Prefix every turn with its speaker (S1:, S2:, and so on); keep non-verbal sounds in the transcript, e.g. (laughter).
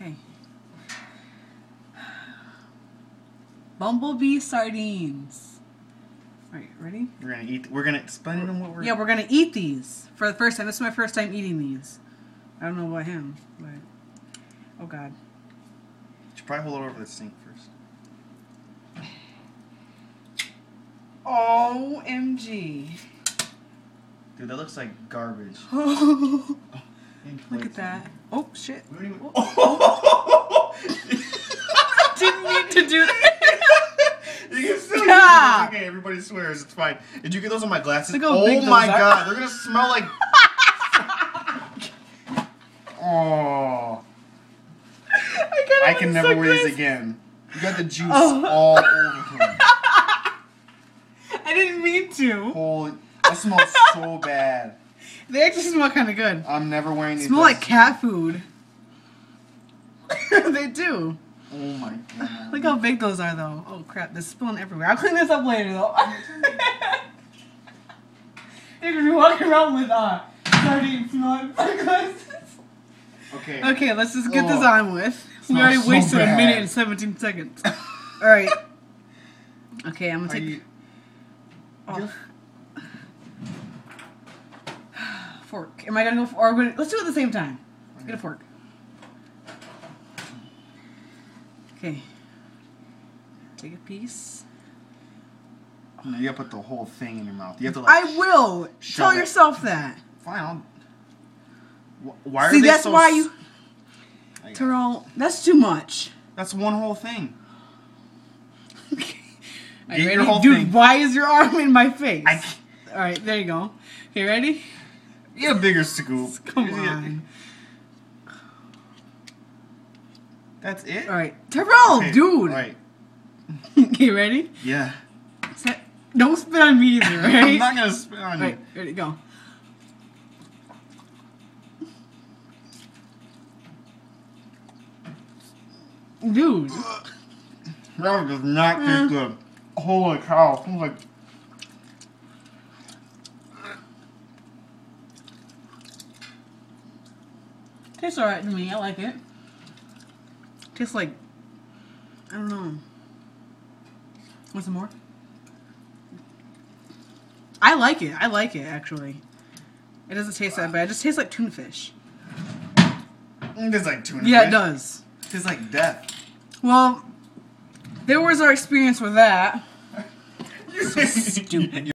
S1: Okay. Bumble Bee sardines. Alright, ready?
S2: We're gonna eat. We're gonna explain to them what we're.
S1: Yeah, we're gonna eat these for the first time. This is my first time eating these. I don't know about him, but oh god.
S2: You Should probably hold it over the sink first.
S1: OMG.
S2: Dude, that looks like garbage. (laughs)
S1: Look at that. Oh shit.
S2: We don't. Oh, oh. (laughs)
S1: Didn't mean to do that. (laughs)
S2: You can still
S1: Stop.
S2: okay, everybody swears. It's fine. Did you get those on my glasses?
S1: Look how
S2: oh my
S1: are.
S2: god, they're gonna smell like. (laughs) oh.
S1: I,
S2: I can never wear these again. You got the juice
S1: Oh.
S2: all over them.
S1: I didn't mean to.
S2: Holy. That smells so bad.
S1: They actually smell kind of good.
S2: I'm never wearing these.
S1: Smell like cat food. (laughs) they do.
S2: Oh my god.
S1: Look how big those are, though. Oh crap, they're spilling everywhere. I'll clean this up later, though. (laughs) You're gonna be walking around with uh, sardine smelling sunglasses. (laughs)
S2: Okay.
S1: Okay, let's just get this
S2: Oh.
S1: on with. We already
S2: so
S1: wasted a minute and 17 seconds. Alright. Okay, I'm gonna
S2: Are
S1: take.
S2: you,
S1: Oh. Fork. Am I gonna go for, or gonna, let's do it at the same time. Get a fork. Okay. Take a piece.
S2: Oh, no, you gotta put the whole thing in your mouth. You have to like.
S1: I will. Tell
S2: it.
S1: yourself that.
S2: Fine. I'll, Wh- why are
S1: See,
S2: they
S1: that's
S2: so
S1: why you. Terrell, that's too much.
S2: That's one whole thing. (laughs)
S1: Okay.
S2: Get
S1: you
S2: your whole
S1: Dude,
S2: thing.
S1: why is your arm in my face?
S2: I,
S1: Alright, there you go. Okay, ready?
S2: Get a bigger scoop. (laughs)
S1: Come on.
S2: That's it.
S1: Alright. Terrell,
S2: Okay,
S1: dude.
S2: Right. (laughs)
S1: okay, ready?
S2: Yeah.
S1: Set. Don't spit on me either, (laughs) right?
S2: I'm not gonna spit on you.
S1: Alright, ready, go. Dude.
S2: That does not taste
S1: Mm.
S2: good. Holy cow! Like,
S1: Tastes alright to me. I like it. Tastes like I don't know. Want some more? I like it. I like it actually. It doesn't taste that bad. It just tastes like tuna fish.
S2: it tastes like tuna
S1: Yeah,
S2: fish.
S1: it does.
S2: It tastes like death.
S1: Well, there was our experience with that. (laughs)
S2: You're
S1: stupid.